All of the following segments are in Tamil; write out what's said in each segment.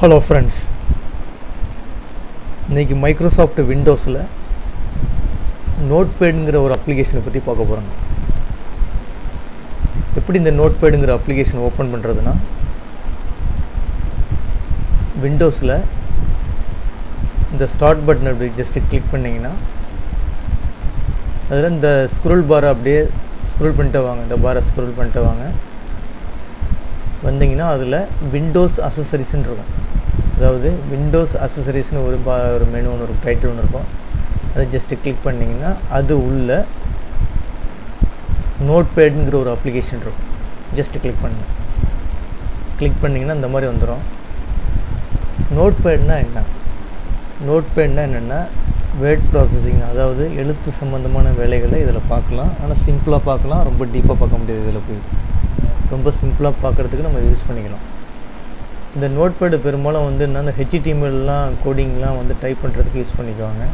ஹலோ ஃப்ரெண்ட்ஸ் இன்றைக்கி மைக்ரோசாஃப்ட் விண்டோஸில் நோட்பேடுங்கிற ஒரு அப்ளிகேஷனை பற்றி பார்க்க போகிறாங்க எப்படி இந்த நோட்பேடுங்கிற அப்ளிகேஷன் ஓப்பன் பண்ணுறதுன்னா விண்டோஸில் இந்த ஸ்டார்ட் பட்டன் அப்படி ஜஸ்ட்டு கிளிக் பண்ணிங்கன்னா அதில் இந்த ஸ்க்ரோல் பாரை அப்படியே ஸ்க்ரோல் பண்ணிட்டு வாங்க. இந்த பாரை ஸ்க்ரோல் பண்ணிட்டு வாங்க. வந்தீங்கன்னா அதில் விண்டோஸ் அசசரிஸ்ன்னு இருக்கும். அதாவது விண்டோஸ் அசசரிஸ்னு ஒரு பா ஒரு மெனு ஒன்று இருக்கும் டைட்டில் ஒன்று இருக்கும். அதை ஜஸ்ட்டு கிளிக் பண்ணிங்கன்னா அது உள்ள நோட் பேடுங்கிற ஒரு அப்ளிகேஷன் இருக்கும். ஜஸ்ட்டு கிளிக் பண்ணுங்க. கிளிக் பண்ணிங்கன்னா இந்த மாதிரி வந்துடும் நோட் பேட்னா என்ன? நோட் பேட்னா என்னென்னா வேர்ட் ப்ராசஸிங் அதாவது எழுத்து சம்மந்தமான வேலைகளை இதில் பார்க்கலாம். ஆனால் சிம்பிளாக பார்க்கலாம் ரொம்ப டீப்பாக பார்க்க முடியாது இதில் போய். ரொம்ப சிம்பிளாக பார்க்குறதுக்கு நம்ம யூஸ் பண்ணிக்கலாம். இந்த நோட்பேடு பெரும்பாலும் வந்து என்ன அந்த ஹெச்டிஎம்எல்லாம் கோடிங்லாம் வந்து டைப் பண்ணுறதுக்கு யூஸ் பண்ணிக்குவாங்க.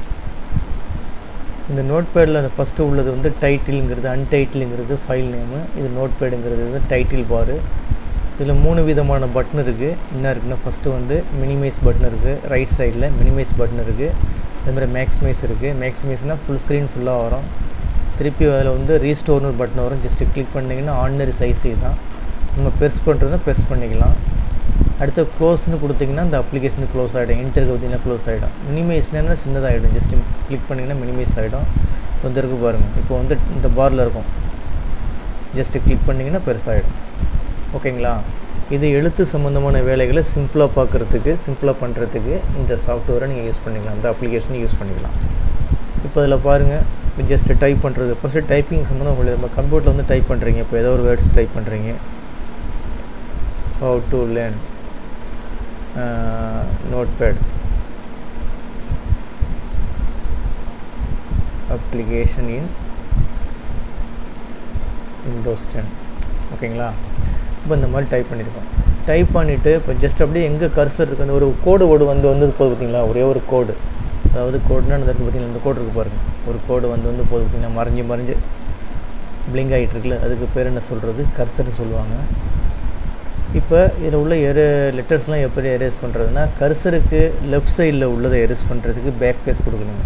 இந்த நோட்பேடில் அந்த ஃபஸ்ட்டு உள்ளது வந்து டைட்டிலுங்கிறது அன்டைட்டிலுங்கிறது ஃபைல் நேமு இது நோட்பேடுங்கிறது வந்து டைட்டில் பாரு இதில் மூணு விதமான பட்டன் இருக்குது என்ன இருக்குன்னா ஃபஸ்ட்டு வந்து மினிமைஸ் பட்டன் இருக்குது ரைட் சைடில் மினிமைஸ் பட்டன் இருக்குது அதேமாதிரி மேக்ஸிமைஸ் இருக்குது மேக்ஸிமைஸ்னால் ஃபுல் ஸ்க்ரீன் ஃபுல்லாக வரும். திருப்பி அதில் வந்து ரீஸ்டோர்னு ஒரு பட்டன் வரும். ஜஸ்ட்டு கிளிக் பண்ணிங்கன்னா ஆர்டினரி சைஸே தான் நம்ம பெருசு பண்ணுறதுனா பெருசு பண்ணிக்கலாம். அடுத்து க்ளோஸ்னு கொடுத்தீங்கன்னா அந்த அப்ளிகேஷன் க்ளோஸ் ஆகிடும் இன்டருக்கு பார்த்தீங்கன்னா க்ளோஸ் ஆகிடும் மினிமைஸ்னா சின்னதாகிடும் ஜஸ்ட் கிளிக் பண்ணிங்கன்னா மினிமைஸ் ஆகிடும் கொஞ்சம் இருக்கு பாருங்கள் இப்போ வந்து இந்த பாரில் இருக்கும். ஜஸ்ட்டு கிளிக் பண்ணிங்கன்னா பெருசாகிடும் ஓகேங்களா? இது எழுத்து சம்மந்தமான வேலைகளை சிம்பிளாக பார்க்குறதுக்கு சிம்பிளாக பண்ணுறதுக்கு இந்த சாஃப்ட்வேரை நீங்கள் யூஸ் பண்ணிக்கலாம். இந்த அப்ளிகேஷனை யூஸ் பண்ணிக்கலாம். இப்போ அதில் பாருங்கள் ஜஸ்ட்டு டைப் பண்ணுறது ஃபஸ்ட்டு டைப்பிங் சம்மந்தம் உங்களுக்கு நம்ம கம்ப்யூட்டரில் வந்து டைப் பண்ணுறீங்க இப்போ ஏதோ ஒரு வேர்ட்ஸ் டைப் பண்ணுறீங்க how to learn notepad application in windows ten ஓகேங்களா இப்போ இந்த மாதிரி டைப் பண்ணியிருக்கோம். டைப் பண்ணிவிட்டு இப்போ ஜஸ்ட் அப்படியே எங்கே கர்சர் இருக்குது அந்த ஒரு கோடு ஓடு வந்து வந்து போகுது பார்த்தீங்களா? ஒரே ஒரு கோடு அதாவது கோடுனா அந்த இருக்குது பார்த்தீங்களா? இந்த கோடு இருக்குது பாருங்கள் ஒரு கோடு வந்து வந்து போகுது பார்த்தீங்கன்னா மறைஞ்சு மறைஞ்சு பிளிங்க் ஆகிட்டு இருக்குல்ல? அதுக்கு பேர் என்ன சொல்கிறது கர்சர்னு சொல்லுவாங்க. இப்போ இதில் உள்ள எரு லெட்டர்ஸ்லாம் எப்படி எரேஸ் பண்ணுறதுனா கர்சருக்கு லெஃப்ட் சைடில் உள்ளதை எரேஸ் பண்ணுறதுக்கு பேக் பேஸ் கொடுக்கணுங்க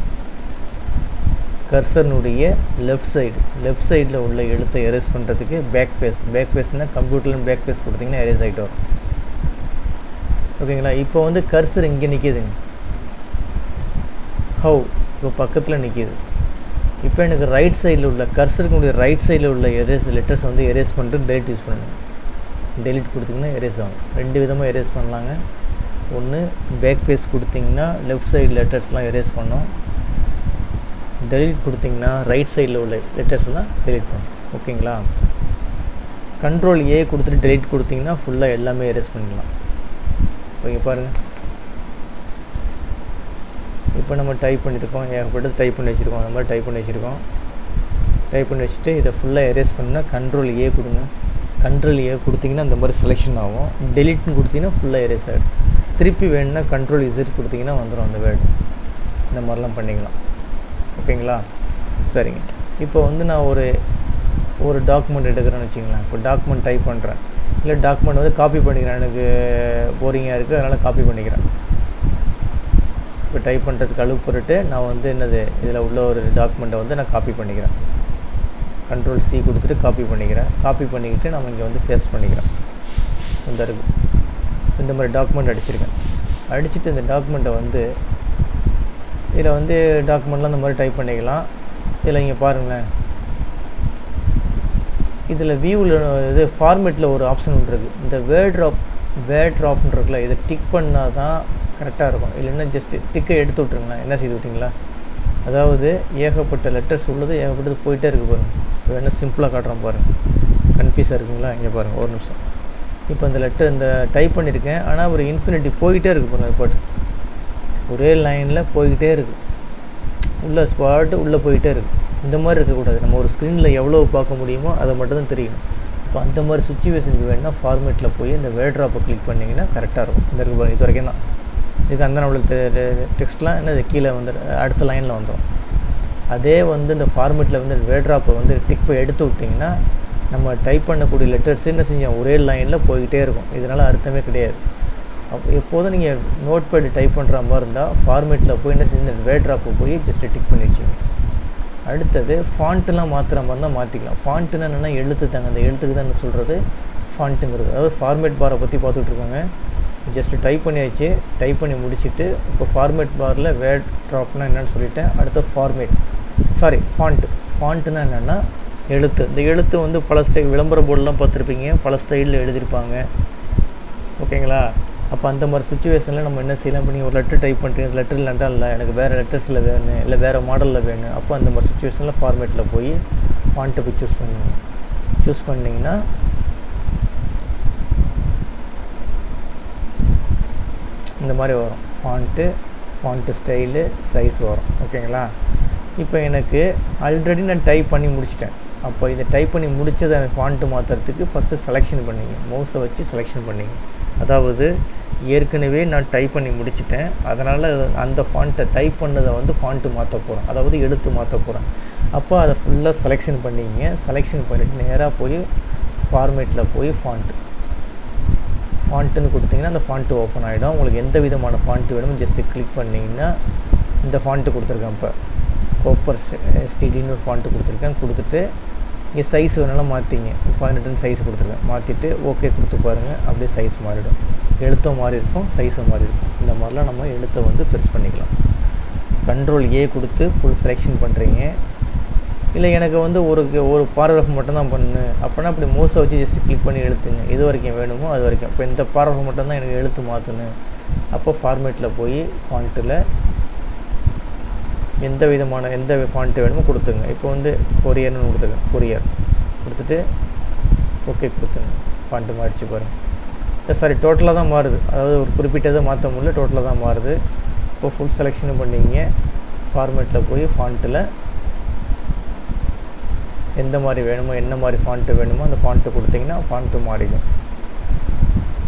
கர்சர்னுடைய லெஃப்ட் சைடு லெஃப்ட் சைடில் உள்ள எழுத்தை எரேஸ் பண்ணுறதுக்கு பேக் பேஸ் பேக் பேஸ்னால் கம்ப்யூட்டரில் பேக் பேஸ் கொடுத்தீங்கன்னா எரேஸ் ஆகிட்டு வரும். ஓகேங்களா? இப்போ வந்து கர்சர் இங்கே நிற்கிதுங்க ஹவு இப்போ பக்கத்தில் நிற்கிது இப்போ எனக்கு ரைட் சைடில் உள்ள கர்சருக்கு ரைட் சைடில் உள்ள எரேஸ் லெட்டர்ஸ் வந்து எரேஸ் பண்ணிட்டு டேட் யூஸ் பண்ணணும். டெலிட் கொடுத்திங்கன்னா எரேஸ் ஆகும். ரெண்டு விதமாக எரேஸ் பண்ணலாங்க. ஒன்று பேக் பேஸ் கொடுத்திங்கன்னா லெஃப்ட் சைடு லெட்டர்ஸ்லாம் எரேஸ் பண்ணோம். டெலிட் கொடுத்திங்கன்னா ரைட் சைடில் உள்ள லெட்டர்ஸ்லாம் டெலிட் பண்ணும். ஓகேங்களா? கண்ட்ரோல் ஏ கொடுத்துட்டு டெலிட் கொடுத்திங்கன்னா ஃபுல்லாக எல்லாமே எரேஸ் பண்ணிக்கலாம். ஓகே பாருங்கள் இப்போ நம்ம டைப் பண்ணியிருக்கோம் ஏகப்பட்டது டைப் பண்ணி வச்சுருக்கோம். அந்த மாதிரி டைப் பண்ணி வச்சுருக்கோம். டைப் பண்ணி வச்சுட்டு இதை ஃபுல்லாக எரேஸ் பண்ணால் கண்ட்ரோல் ஏ கொடுங்க. கண்ட்ரோல் ஏ கொடுத்திங்கன்னா அந்த மாதிரி செலெக்ஷன் ஆகும். டெலிட்னு கொடுத்தீங்கன்னா ஃபுல்லாக எரேஸ் ஆகிடும் திருப்பி வேணும்னா கண்ட்ரோல் இசட் கொடுத்திங்கன்னா வந்துடும் அந்த வேர்டு இந்த மாதிரிலாம் பண்ணிக்கலாம். ஓகேங்களா? சரிங்க. இப்போ வந்து நான் ஒரு ஒரு டாக்குமெண்ட் எடுக்கிறேன்னு வச்சுங்களேன் இப்போ டாக்குமெண்ட் டைப் பண்ணுறேன் இல்லை டாக்குமெண்ட் வந்து காப்பி பண்ணிக்கிறேன். எனக்கு போரிங்காக இருக்குது அதனால் காப்பி பண்ணிக்கிறேன். இப்போ டைப் பண்ணுறதுக்கு அழுப்பு போட்டுட்டு நான் வந்து என்னது இதில் உள்ள ஒரு டாக்குமெண்ட்டை வந்து நான் காப்பி பண்ணிக்கிறேன். கண்ட்ரோல் சி கொடுத்துட்டு காப்பி பண்ணிக்கிறேன். காப்பி பண்ணிக்கிட்டு நம்ம இங்கே வந்து பேஸ்ட் பண்ணிக்கிறேன் இந்த இருக்குது இந்த மாதிரி டாக்குமெண்ட் அடிச்சிருக்கேன். அடிச்சுட்டு இந்த டாக்குமெண்ட்டை வந்து இதில் வந்து டாக்குமெண்ட்லாம் இந்த மாதிரி டைப் பண்ணிக்கலாம். இதில் இங்கே பாருங்களேன். இதில் வியூவில் இது ஃபார்மேட்டில் ஒரு ஆப்ஷன் ஒன்று இருக்குது இந்த வேர்ட் ட்ராப் வேர்ட் ட்ராப்னு இருக்குல்ல இதை டிக் பண்ணால் தான் கரெக்டாக இருக்கும். இல்லைன்னா ஜஸ்ட்டு டிக்கை எடுத்து விட்ருங்களேன் என்ன செய்து விட்டிங்களா? அதாவது ஏகப்பட்ட லெட்டர்ஸ் உள்ளது ஏகப்பட்டது போயிட்டே இருக்குது பாருங்கள் இப்போ என்ன சிம்பிளாக காட்டுறோம் பாருங்கள் கன்ஃபியூஸாக இருக்குங்களா? இங்கே பாருங்கள் ஒரு நிமிஷம். இப்போ இந்த லெட்டர் இந்த டைப் பண்ணியிருக்கேன். ஆனால் ஒரு இன்ஃபினிட்டி போயிட்டே இருக்குது பாருங்கள் அது பாட்டு ஒரே லைனில் போய்கிட்டே இருக்குது உள்ள ஸ்பாட்டு உள்ளே போயிட்டே இருக்குது இந்த மாதிரி இருக்கக்கூடாது. நம்ம ஒரு ஸ்க்ரீனில் எவ்வளோ பார்க்க முடியுமோ அதை மட்டும்தான் தெரியணும். இப்போ அந்த மாதிரி சுச்சுவேஷனுக்கு வேணுன்னா ஃபார்மேட்டில் போய் இந்த வேர்ட்ராப்பை கிளிக் பண்ணிங்கன்னா கரெக்டாக இருக்கும். இந்த இருக்கு இது வரைக்கும் தான். இதுக்கு அந்த நம்மளுக்கு டெக்ஸ்ட்லாம் என்ன கீழே வந்து அடுத்த லைனில் வந்துடும் அதே வந்து இந்த ஃபார்மேட்டில் வந்து வேட்ராப்பை வந்து டிக் போய் எடுத்து விட்டிங்கன்னா நம்ம டைப் பண்ணக்கூடிய லெட்டர்ஸ் என்ன செஞ்சோம்? ஒரே லைனில் போய்கிட்டே இருக்கும். இதனால் அர்த்தமே கிடையாது. அப்போ எப்போதும் நீங்கள் நோட் பேடு டைப் பண்ணுற மாதிரி இருந்தால் ஃபார்மேட்டில் போய் என்ன செஞ்சு வேட்ராப்பை போய் ஜஸ்ட் டிக் பண்ணி வச்சுங்க அடுத்தது ஃபாண்ட்டுலாம் மாற்றுற மாதிரி தான் மாற்றிக்கலாம் ஃபாண்ட்டுன்னு என்னென்னா எழுத்து தாங்க. அந்த எழுத்துக்கு தான் சொல்கிறது ஃபாண்ட்டுங்கிறது அதாவது ஃபார்மேட் பாரை பற்றி பார்த்துட்ருக்காங்க ஜஸ்ட்டு டைப் பண்ணியாச்சு டைப் பண்ணி முடிச்சுட்டு இப்போ ஃபார்மேட் பாரில் வேட் ட்ராப்னா என்னென்னு சொல்லிட்டேன். அடுத்து ஃபார்மேட் சாரி ஃபாண்ட்டு ஃபாண்ட்டுனா என்னென்னா எழுத்து. இந்த எழுத்து வந்து பல ஸ்டைல் விளம்பர போர்டெலாம் பார்த்துருப்பீங்க. பல ஸ்டைலில் எழுதியிருப்பாங்க. ஓகேங்களா? அப்போ அந்த மாதிரி சுச்சுவேஷனில் நம்ம என்ன செய்யலாம்? இப்போ நீங்கள் ஒரு லெட்டர் டைப் பண்ணுறீங்க அந்த லெட்டர் லெட்டர் இல்லை எனக்கு வேறு லெட்டர்ஸில் வேணும் இல்லை வேறு மாடலில் வேணும் அப்போ அந்த மாதிரி சுச்சுவேஷனில் ஃபார்மேட்டில் போய் ஃபாண்ட்டை போய் சூஸ் பண்ணுங்க சூஸ் பண்ணிங்கன்னா இந்த மாதிரி வரும். ஃபாண்ட்டு ஃபாண்ட்டு ஸ்டைலு சைஸ் வரும். ஓகேங்களா? இப்போ எனக்கு ஆல்ரெடி நான் டைப் பண்ணி முடிச்சிட்டேன். அப்போ இதை டைப் பண்ணி முடித்ததை ஃபாண்ட்டு மாற்றுறதுக்கு ஃபஸ்ட்டு செலெக்ஷன் பண்ணிங்க. மவுஸை வச்சு செலெக்ஷன் பண்ணிங்க. அதாவது ஏற்கனவே நான் டைப் பண்ணி முடிச்சிட்டேன். அதனால் அந்த ஃபாண்ட்டை டைப் பண்ணதை வந்து ஃபாண்ட்டு மாற்ற போகிறேன் அதாவது எடுத்து மாற்ற போகிறேன் அப்போ அதை ஃபுல்லாக செலெக்ஷன் பண்ணிங்க. செலெக்ஷன் பண்ணிவிட்டு நேராக போய் ஃபார்மேட்டில் போய் ஃபாண்ட்டு ஃபாண்ட்டுன்னு கொடுத்தீங்கன்னா அந்த ஃபாண்ட்டு ஓப்பன் ஆகிடும் உங்களுக்கு எந்த விதமான ஃபாண்ட்டு வேணுமோ ஜஸ்ட்டு கிளிக் பண்ணிங்கன்னா இந்த ஃபாண்ட்டு கொடுத்துருக்கேன் இப்போ. கோப்பர் எஸ்டிடின்னு ஒரு ஃபாண்ட்டு கொடுத்துருக்கேன். கொடுத்துட்டு இங்கே சைஸ் வேணாலும் மாற்றிங்க பதினெட்டுன்னு சைஸ் கொடுத்துருக்கேன். மாற்றிட்டு ஓகே கொடுத்து பாருங்கள் அப்படியே சைஸ் மாறிடும். எழுத்தும் மாறி இருக்கும் சைஸும் மாறி இருக்கும். இந்த மாதிரிலாம் நம்ம எழுத்தை வந்து பெருசு பண்ணிக்கலாம். கண்ட்ரோல் ஏ கொடுத்து ஃபுல் செலெக்ஷன் பண்ணுறீங்க இல்லை எனக்கு வந்து ஒரு ஒரு பாராகிராஃப் மட்டும்தான் பண்ணு. அப்படின்னா அப்படி மோஸை வச்சு ஜஸ்ட் கிளிக் பண்ணி எழுத்துங்க எது வரைக்கும் வேணுமோ அது வரைக்கும். இப்போ இந்த பாராகிராஃப் மட்டும்தான் எனக்கு எழுத்து மாற்றணும் அப்போ ஃபார்மேட்டில் போய் ஃபாண்ட்டில் எந்த விதமான எந்த ஃபாண்ட்டு வேணுமோ கொடுத்துங்க இப்போ வந்து கொரியர்னு கொடுத்துங்க கொரியர் கொடுத்துட்டு ஓகே கொடுத்துங்க ஃபாண்ட்டு மாறிச்சு பாருங்கள் சாரி டோட்டலாக தான் மாறுது. அதாவது ஒரு குறிப்பிட்டதை மாற்ற முடியல டோட்டலாக தான் மாறுது. இப்போ ஃபுல் செலெக்ஷனும் பண்ணிங்க. ஃபார்மேட்டில் போய் ஃபாண்ட்டில் எந்த மாதிரி வேணுமோ என்ன மாதிரி ஃபாண்ட்டு வேணுமோ அந்த ஃபாண்ட்டு கொடுத்தீங்கன்னா ஃபாண்ட்டு மாறிடும்.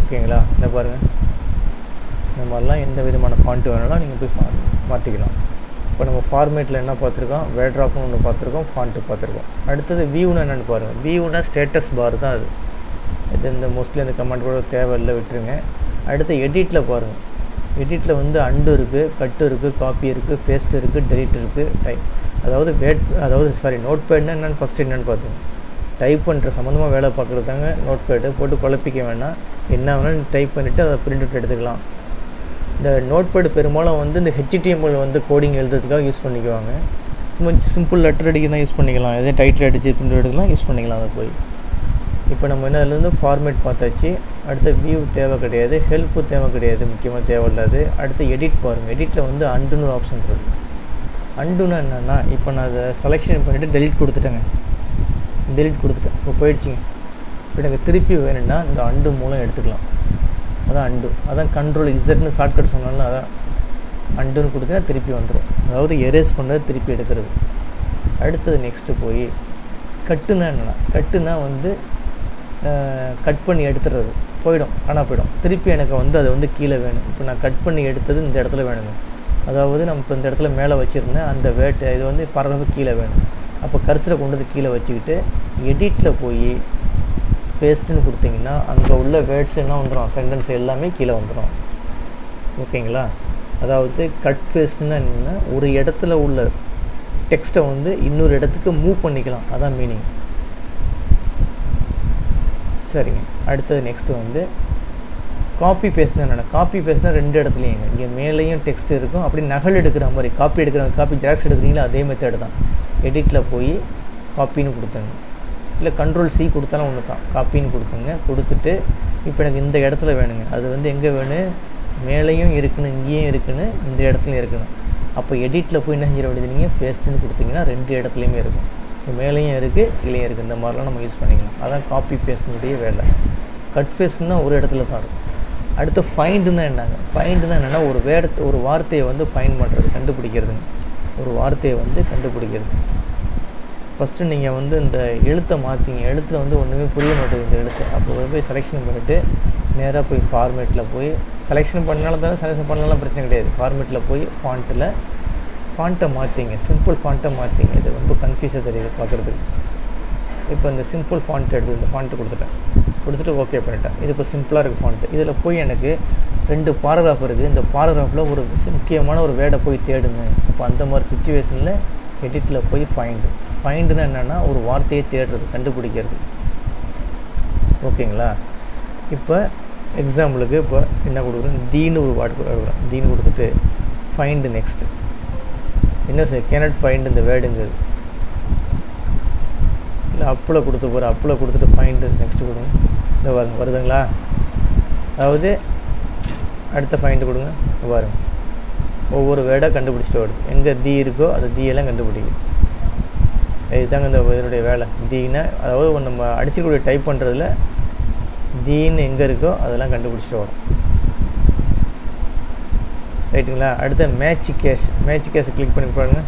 ஓகேங்களா? இந்த பாருங்கள் இந்த மாதிரிலாம் எந்த விதமான ஃபாண்ட்டு வேணாலும் நீங்கள் போய் ஃபா மாற்றிக்கலாம் இப்போ நம்ம ஃபார்மேட்டில் என்ன பார்த்துருக்கோம்? வேட்ராப்னு ஒன்று பார்த்துருக்கோம் ஃபாண்ட்டு பார்த்துருக்கோம். அடுத்தது வியூன்னு என்னென்னு பாருங்கள் வியூனா ஸ்டேட்டஸ் பார் தான் அது. இது இந்த மோஸ்ட்லி இந்த கமெண்ட் கூட தேவையில்லை விட்டுருங்க. அடுத்து எடிட்டில் பாருங்கள் எடிட்டில் வந்து அண்டு இருக்குது கட்டு இருக்குது காப்பி இருக்குது பேஸ்ட் இருக்குது டெலிட் இருக்குது டைப் அதாவது வேட் அதாவது சாரி நோட் பேட்னா என்னென்னு ஃபஸ்ட்டு என்னென்னு பார்த்துங்க. டைப் பண்ணுற சம்மந்தமாக வேலை பார்க்குறது தாங்க நோட் பேடு போட்டு குழப்பிக்க வேணாம். என்ன வேணாலும் டைப் பண்ணிவிட்டு அதை பிரிண்ட் அவுட் எடுத்துக்கலாம். இந்த நோட் பேடு பெரும்பாலும் வந்து இந்த ஹெச்டிஎம்எல் வந்து கோடிங் எழுதுறதுக்காக யூஸ் பண்ணிக்குவாங்க. சும்மா சிம்பிள் லெட்டர் அடிக்க தான் யூஸ் பண்ணிக்கலாம் எதே டைட்டில் அடித்து பிரிண்ட் எடுக்கலாம் யூஸ் பண்ணிக்கலாம் அதை போய். இப்போ நம்ம என்ன அதுலேருந்து ஃபார்மேட் பார்த்தாச்சு. அடுத்து வியூ தேவை கிடையாது. ஹெல்ப்பு தேவை கிடையாது. முக்கியமாக தேவையில்லாது. அடுத்து எடிட் பாருங்கள் எடிட்டில் வந்து அண்டுன்னு ஒரு ஆப்ஷன் இருக்குது அண்டுனா என்னென்னா இப்போ நான் அதை செலெக்ஷன் பண்ணிவிட்டு டெலிட் கொடுத்துட்டேங்க. டெலிட் கொடுத்துட்டேன். இப்போ போயிடுச்சிங்க. இப்போ எனக்கு திருப்பி வேணும்னா இந்த அண்டு மூலம் எடுத்துக்கலாம். அதான் அண்டு. அதான் கண்ட்ரோல் இசட்னு ஷார்ட்கட் சொன்னாலும் அதான் அண்டுன்னு கொடுத்தா திருப்பி வந்துடும் அதாவது எரேஸ் பண்ணது திருப்பி எடுக்கிறது. அடுத்தது நெக்ஸ்ட்டு போய் கட்டுனா என்னென்னா கட்டுனா வந்து கட் பண்ணி எடுத்துடுறது. போயிடும். ஆனால் போயிடும். திருப்பி எனக்கு வந்து அது வந்து கீழே வேணும். இப்போ நான் கட் பண்ணி எடுத்தது இந்த இடத்துல வேணுங்க. அதாவது நம்ம இப்போ இந்த இடத்துல மேலே வச்சுருந்தேன் அந்த வேட்டு இது வந்து பறவை கீழே வேணும் அப்போ கரிசரை கொண்டு வந்து கீழே வச்சுக்கிட்டு எடிட்டில் போய் பேஸ்ட்டுன்னு கொடுத்தீங்கன்னா அங்கே உள்ள வேர்ட்ஸ் எல்லாம் வந்துடும் சென்டென்ஸ் எல்லாமே கீழே வந்துடும் ஓகேங்களா? அதாவது கட் பேஸ்ட்னா என்னென்னா ஒரு இடத்துல உள்ள டெக்ஸ்ட்டை வந்து இன்னொரு இடத்துக்கு மூவ் பண்ணிக்கலாம். அதான் மீனிங் சரிங்க. அடுத்தது நெக்ஸ்ட்டு வந்து காப்பி பேஸ்ட்னா என்னென்ன காப்பி பேஸ்ட்னா ரெண்டு இடத்துலையும் இங்கே. மேலேயும் டெக்ஸ்ட் இருக்கும். அப்படி நகல் எடுக்கிற மாதிரி காப்பி எடுக்கிற காப்பி ஜெராக்ஸ் எடுக்கிறீங்களா அதே மெத்தட் தான். எடிட்டில் போய் காப்பின்னு கொடுத்துங்க இல்லை கண்ட்ரோல் சி கொடுத்தாலும் ஒன்று தான். காப்பின்னு கொடுத்துங்க கொடுத்துட்டு இப்போ எனக்கு இந்த இடத்துல வேணுங்க. அது வந்து எங்கே வேணும் மேலேயும் இருக்குன்னு இங்கேயும் இருக்குன்னு இந்த இடத்துலையும் இருக்கணும். அப்போ எடிட்டில் போய் என்ன செஞ்சிட வேண்டியது நீங்கள் ஃபேஸ்ட்டுன்னு கொடுத்தீங்கன்னா ரெண்டு இடத்துலையுமே இருக்கும். மேலேயும் இருக்குது கீழேயும் இருக்குது இந்த மாதிரிலாம் நம்ம யூஸ் பண்ணிக்கலாம். அதான் காப்பி பேஸ்டினுடைய வேலை. கட் ஃபேஸ்னால் ஒரு இடத்துல தான் இருக்கும். அடுத்து ஃபைண்டுன்னா என்னங்க? ஃபைண்டுனா என்னென்னா ஒரு வேடத்தை ஒரு வார்த்தையை வந்து ஃபைண்ட் பண்ணுறது கண்டுபிடிக்கிறதுங்க. ஒரு வார்த்தையை வந்து கண்டுபிடிக்கிறது. ஃபஸ்ட்டு நீங்கள் வந்து இந்த எழுத்தை மாற்றிங்க எழுத்தில் வந்து ஒன்றுமே புரிய மாட்டேங்குது இந்த எழுத்து. அப்போ போய் செலெக்ஷன் பண்ணிவிட்டு நேராக போய் ஃபார்மேட்டில் போய் செலெக்ஷன் பண்ணாலும் தானே செலெக்ஷன் பண்ணாலும் பிரச்சனை கிடையாது. ஃபார்மேட்டில் போய் ஃபாண்ட்டில் ஃபாண்ட்டை மாற்றிங்க சிம்பிள் ஃபாண்ட்டை மாற்றிங்க இது ரொம்ப கன்ஃபியூஸாக தெரியுது பார்க்குறதுக்கு. இப்போ இந்த சிம்பிள் ஃபாண்ட் எடுத்து இந்த ஃபாண்ட்டு கொடுத்துட்டேன். கொடுத்துட்டு ஓகே பண்ணிட்டேன். இது இப்போ சிம்பிளாக இருக்குது ஃபாண்ட்டு இதில் போய் எனக்கு ரெண்டு பாராகிராஃப் இருக்குது இந்த பாராகிராஃபில் ஒரு முக்கியமான ஒரு வேர்டை போய் தேடுங்க. இப்போ அந்த மாதிரி சுச்சுவேஷனில் எடிட்டில் போய் ஃபைண்டு ஃபைண்டுனா என்னென்னா ஒரு வார்த்தையை தேடுறது கண்டுபிடிக்கிறது. ஓகேங்களா இப்போ எக்ஸாம்பிளுக்கு இப்போ என்ன கொடுக்குறேன்? தீன்னு ஒரு வார்டு கொடுக்குறேன் தீன்னு கொடுத்துட்டு ஃபைண்டு நெக்ஸ்ட்டு என்ன சார் கேனட் ஃபைண்டு இந்த வேர்டுங்கிறது இல்லை அப்பில் கொடுத்து போகிற அப்பில் கொடுத்துட்டு ஃபைண்டு நெக்ஸ்ட்டு கொடுங்க. இந்த பாருங்க வருதுங்களா? அதாவது அடுத்த ஃபைண்டு கொடுங்க பாருங்க. ஒவ்வொரு வேர்டாக கண்டுபிடிச்சிட்டு வருது. எங்கே தீ இருக்கோ அந்த தீயெல்லாம் கண்டுபிடிக்கும் இதுதாங்க இந்த இதனுடைய வேலை. தீனா அதாவது நம்ம அடிச்சுக்கூடிய டைப் பண்ணுறதுல தீன்னு எங்கே இருக்கோ அதெல்லாம் கண்டுபிடிச்சிட்டு வரும். ரைட்டுங்களா? அடுத்த மேட்ச் கேஷ் மேட்ச் கேஷை கிளிக் பண்ணி பாருங்க.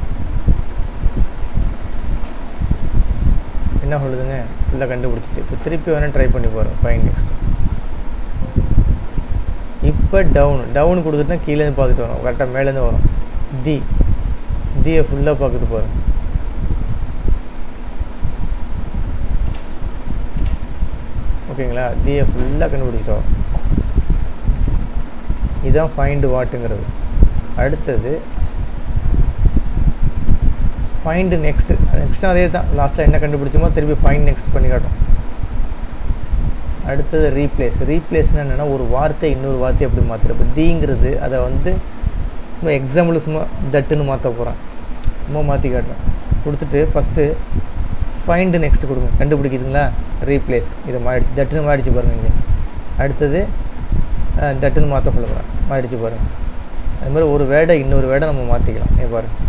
என்ன சொல்லுதுங்க? ஃபுல்லாக கண்டுபிடிச்சிச்சு. இப்போ திருப்பி வேணால் ட்ரை பண்ணி போகிறோம் ஃபைன் நெக்ஸ்ட் இப்போ டவுன் டவுன் கொடுத்துட்டா கீழேருந்து பார்த்துட்டு வரும். கரெக்டாக மேலேருந்து வரும். தி தியை ஃபுல்லாக பார்த்துட்டு போகிறோம் ஓகேங்களா? தியை ஃபுல்லாக கண்டுபிடிச்சிட்டு வரும் இதுதான் ஃபைண்டு வாட்டுங்கிறது அடுத்தது ஃபைண்டு நெக்ஸ்ட்டு நெக்ஸ்ட்டும் அதே தான் லாஸ்ட்டில் என்ன கண்டுபிடிச்சோமோ திருப்பி ஃபைண்ட் நெக்ஸ்ட் பண்ணி காட்டும். அடுத்தது ரீப்ளேஸ் ரீப்ளேஸ்னால் என்னென்னா ஒரு வார்த்தை இன்னொரு வார்த்தை எப்படி மாற்றுறப்ப தீங்கிறது அதை வந்து சும்மா எக்ஸாம்பிள் சும்மா தட்டுன்னு மாற்ற போகிறேன் சும்மா மாற்றி காட்டுறேன். கொடுத்துட்டு ஃபஸ்ட்டு ஃபைண்டு நெக்ஸ்ட் கொடுங்க. கண்டுபிடிக்குதுங்களா? ரீப்ளேஸ் இதை மாறிடுச்சு. தட்டுன்னு மாறிடுச்சு பாருங்கள் இங்கே. அடுத்தது தட்டுன்னு மாற்ற சொல்ல போகிறேன் மாறிடுச்சு பாருங்கள் அது மாதிரி ஒரு வேடை இன்னொரு வேடை நம்ம மாற்றிக்கலாம் பாருங்கள்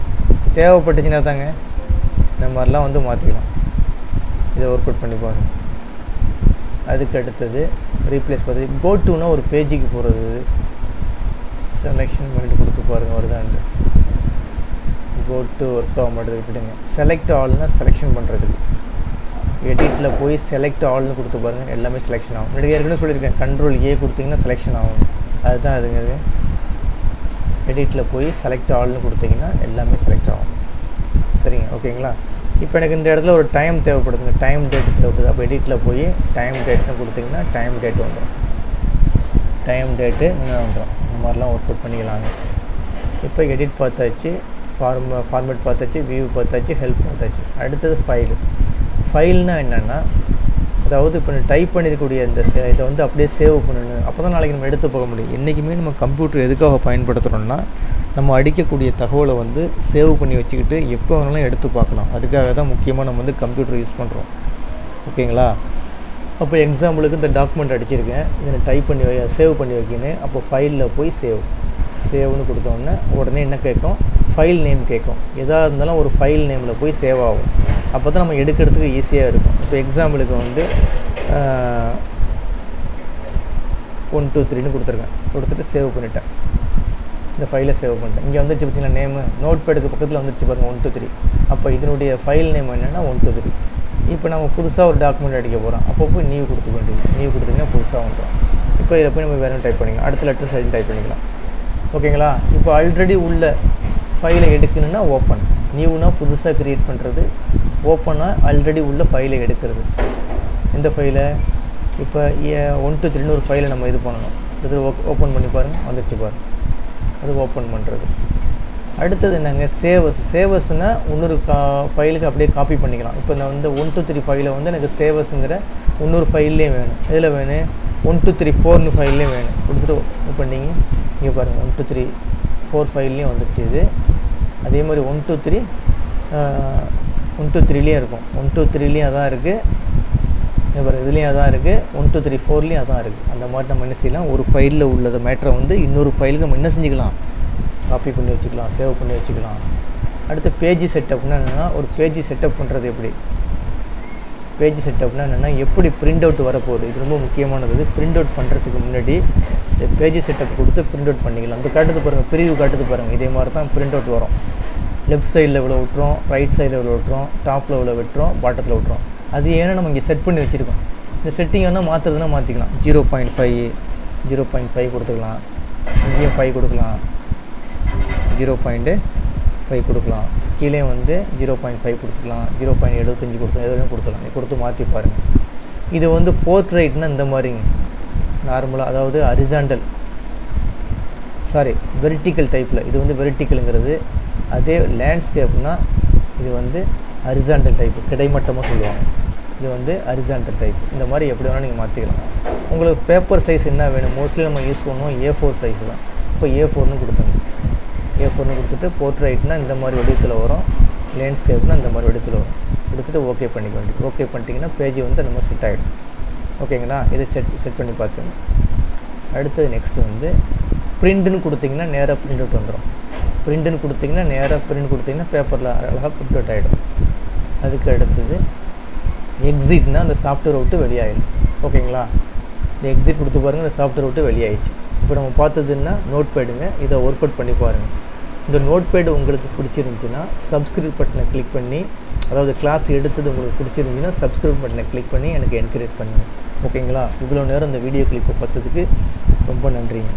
தேவைப்பட்டுச்சுன்னா தாங்க இந்த மாதிரிலாம் வந்து மாற்றிக்கலாம் இதை ஒர்க் அவுட் பண்ணி பாருங்கள் அதுக்கு அடுத்தது ரீப்ளேஸ் பண்ணுறது கோ டுனா ஒரு பேஜுக்கு போகிறது செலெக்ஷன் பண்ணிட்டு கொடுத்து பாருங்கள் வருதாண்டு கோ டு ஒர்க் ஆக மாட்டேது விட்டுடுங்க. செலக்ட் ஆல்னால் செலெக்ஷன் பண்ணுறதுக்கு எடிட்டில் போய் செலக்ட் ஆல்னு கொடுத்து பாருங்கள் எல்லாமே செலெக்ஷன் ஆகும். முன்னாடி ஏற்கனவே சொல்லியிருக்கேன் கண்ட்ரோல் ஏ கொடுத்தீங்கன்னா செலெக்ஷன் ஆகும். அதுதான் அதுங்க அது எடிட்டில் போய் செலக்ட் ஆல்னு கொடுத்தீங்கன்னா எல்லாமே செலக்ட் ஆகும். சரிங்க ஓகேங்களா? இப்போ எனக்கு இந்த இடத்துல ஒரு டைம் தேவைப்படுதுங்க டைம் டேட் தேவைப்படுது. அப்போ எடிட்டில் போய் டைம் டேட்னு கொடுத்தீங்கன்னா டைம் டேட் வந்துடும் டைம் டேட்டு முன்னே வந்துடும் இந்த மாதிரிலாம் ஒர்க் அவுட் பண்ணிக்கலாங்க. இப்போ எடிட் பார்த்தாச்சு ஃபார்ம் ஃபார்மேட் பார்த்தாச்சு வியூ பார்த்தாச்சு ஹெல்ப் பார்த்தாச்சு. அடுத்தது ஃபைலு ஃபைல்னால் என்னென்னா அதாவது இப்போ டைப் பண்ணியிருக்கக்கூடிய இந்த சே- இதை வந்து அப்படியே சேவ் பண்ணணும். அப்போ தான் நாளைக்கு நம்ம எடுத்து போக முடியும். என்றைக்குமே நம்ம கம்ப்யூட்டர் எதுக்காக பயன்படுத்துகிறோம்னா நம்ம அடிக்கக்கூடிய தகவலை வந்து சேவ் பண்ணி வச்சுக்கிட்டு எப்போ வேணாலும் எடுத்து பார்க்கலாம். அதுக்காக தான் முக்கியமாக நம்ம வந்து கம்ப்யூட்டர் யூஸ் பண்ணுறோம் ஓகேங்களா? அப்போ எக்ஸாம்பிளுக்கு இந்த டாக்குமெண்ட் அடிச்சிருக்கேன். இதை டைப் பண்ணி வை சேவ் பண்ணி வைக்கினேன் அப்போ ஃபைலில் போய் சேவ் சேவ்னு கொடுத்தோடனே உடனே என்ன கேட்கும்? ஃபைல் நேம் கேட்கும். எதாக இருந்தாலும் ஒரு ஃபைல் நேமில் போய் சேவ் ஆகும். அப்போ தான் நம்ம எடுக்கிறதுக்கு ஈஸியாக இருக்கும். இப்போ எக்ஸாம்பிளுக்கு வந்து ஒன் டூ த்ரீன்னு கொடுத்துருக்கேன். கொடுத்துட்டு சேவ் பண்ணிட்டேன். இந்த ஃபைலை சேவ் பண்ணிட்டேன். இங்கே வந்துருச்சு பார்த்தீங்கன்னா நேமு நோட் பேடுக்கு பக்கத்தில் வந்துருச்சு பாருங்கள் ஒன் டூ த்ரீ அப்போ இதனுடைய ஃபைல் நேம் என்னென்னா ஒன் டூ த்ரீ இப்போ நம்ம புதுசாக ஒரு டாக்குமெண்ட் அடிக்க போகிறோம் அப்போ போய் நியூ கொடுத்துக்க வேண்டியது. நியூ கொடுத்தீங்கன்னா புதுசாக வந்துடும் இப்போ இதை போய் நம்ம வேறு டைப் பண்ணிக்கலாம். அடுத்த லெட்டர் சைடு டைப் பண்ணிக்கலாம். ஓகேங்களா? இப்போ ஆல்ரெடி உள்ள ஃபைலை எடுக்கணுன்னா ஓப்பன் நியூனா புதுசாக க்ரியேட் பண்ணுறது ஓப்பனாக ஆல்ரெடி உள்ள ஃபைலை எடுக்கிறது. இந்த ஃபைலை இப்போ ஒன் டூ த்ரீ ஒரு ஃபைலை நம்ம இது பண்ணணும். இது ஓப்பன் பண்ணி பாருங்கள் வந்துருச்சு பாருங்கள் அது ஓப்பன் பண்ணுறது அடுத்தது என்னங்க? சேவஸ் சேவஸ்னால் இன்னொரு கா ஃபைலுக்கு அப்படியே காப்பி பண்ணிக்கலாம். இப்போ நான் வந்து ஒன் டூ த்ரீ ஃபைலை வந்து எனக்கு சேவஸுங்கிற இன்னொரு ஃபைல்லையும் வேணும். இதில் வேணும்? ஒன் டூ த்ரீ ஃபோர்னு ஃபைல்லையும் வேணும். கொடுத்துட்டு இது பண்ணிங்க இங்கே பாருங்கள் ஒன் டூ த்ரீ ஃபோர் ஃபைல்லையும் வந்துருச்சு இது. அதே மாதிரி one two three one two த்ரீலேயும் இருக்கும். ஒன் டூ த்ரீலேயும் அதான் இருக்குது இப்போ இதுலேயும் அதான் இருக்குது ஒன் டூ த்ரீ ஃபோர்லேயும் அதான் இருக்குது அந்த மாதிரி நம்ம என்ன செய்யலாம்? ஒரு ஃபைலில் உள்ளது மேட்ரை வந்து இன்னொரு ஃபைலுக்கு நம்ம என்ன செஞ்சுக்கலாம்? காப்பி பண்ணி வச்சுக்கலாம். சேவ் பண்ணி வச்சுக்கலாம். அடுத்து பேஜ் செட்டப்னா என்னென்னா ஒரு பேஜ் செட்டப் பண்ணுறது எப்படி? பேஜ் செட்டப்னா என்னென்னா எப்படி பிரிண்ட் அவுட் வரப்போகுது? இது ரொம்ப முக்கியமானது. இது பிரிண்ட் அவுட் பண்ணுறதுக்கு முன்னாடி பேஜ் செட்டப் கொடுத்து பிரிண்ட் அவுட் பண்ணிக்கலாம். அந்த காட்டுது பாருங்கள் பிரிவு காட்டுது பாருங்கள் இதே மாதிரி தான் பிரிண்ட் அவுட் வரும். லெஃப்ட் சைடில் இவ்வளோ விட்டுறோம் ரைட் சைடில் இவ்வளோ விட்டுறோம் டாப்பில் இவ்வளோ விட்டுறோம் பாட்டத்தில் விட்டுறோம். அது ஏன்னா நம்ம இங்கே செட் பண்ணி வச்சுருக்கோம். இந்த செட்டிங் வேணால் மாற்றுறதுனா மாற்றிக்கலாம் zero point five zero point five கொடுத்துக்கலாம். இங்கேயும் ஃபைவ் கொடுக்கலாம். ஜீரோ பாயிண்ட்டு ஃபைவ் கொடுக்கலாம். கீழே வந்து ஜீரோ பாயிண்ட் ஃபைவ் கொடுத்துக்கலாம். ஜீரோ பாயிண்ட் எழுபத்தஞ்சு கொடுக்கலாம். எது வேணும் கொடுத்துக்கலாம் கொடுத்து மாற்றி பாருங்கள் இது வந்து போர்ட்ரைட்னா இந்த மாதிரிங்க. நார்மலாக அதாவது அரிசாண்டல் சாரி வெர்டிக்கல் டைப்பில் இது வந்து வெர்டிக்கலுங்கிறது அதே லேண்ட்ஸ்கேப்னா இது வந்து அரிசாண்டல் டைப் கிடைமட்டமாக சொல்லுவாங்க. இது வந்து அரிசாண்டல் டைப் இந்த மாதிரி எப்படி வேணால் நீங்கள் மாற்றிக்கலாம் உங்களுக்கு பேப்பர் சைஸ் என்ன வேணும்? மோஸ்ட்லி நம்ம யூஸ் பண்ணுவோம் ஏ ஃபோர் சைஸ் தான். இப்போ ஏ ஃபோர்னு கொடுத்தோங்க ஏ ஃபோர்னு கொடுத்துட்டு போர்ட்ரைட்னா இந்த மாதிரி வடிவத்தில் வரும். லேண்ட்ஸ்கேப்னால் இந்த மாதிரி வடிவத்தில் வரும். கொடுத்துட்டு ஓகே பண்ணிக்க வேண்டியது. ஓகே பண்ணிட்டீங்கன்னா பேஜ் வந்து அந்த மாதிரி செட் ஆகிடும் ஓகேங்களா இதை செட் செட் பண்ணி பார்த்துங்க அடுத்தது நெக்ஸ்ட்டு வந்து பிரிண்ட்டுன்னு கொடுத்தீங்கன்னா நேராக பிரிண்ட் அவுட் வந்துடும் பிரிண்ட்டுன்னு கொடுத்தீங்கன்னா நேராக பிரிண்ட் கொடுத்தீங்கன்னா பேப்பரில் அழகாக பிரிண்ட் அவுட் ஆகிடும் அதுக்கு அடுத்தது எக்ஸிட்னா அந்த சாஃப்ட்வேர் விட்டு வெளியாகிடும் ஓகேங்களா? இந்த எக்ஸிட் கொடுத்து பாருங்கள் இந்த சாஃப்ட்வேர் விட்டு வெளியாயிடுச்சு. இப்போ நம்ம பார்த்ததுன்னா நோட் பேடுங்க இதை ஒர்க் அவுட் பண்ணி பாருங்கள் இந்த நோட் பேடு உங்களுக்கு பிடிச்சிருந்துச்சுன்னா சப்ஸ்கிரைப் பட்டனை கிளிக் பண்ணி அதாவது கிளாஸ் எடுத்தது உங்களுக்கு பிடிச்சிருந்துச்சுன்னா சப்ஸ்கிரைப் பட்டனை கிளிக் பண்ணி எனக்கு என்கரேஜ் பண்ணுங்கள் ஓகேங்களா? இவ்வளோ நேரம் இந்த வீடியோ கிளிப்பை பார்த்ததுக்கு ரொம்ப நன்றிங்க.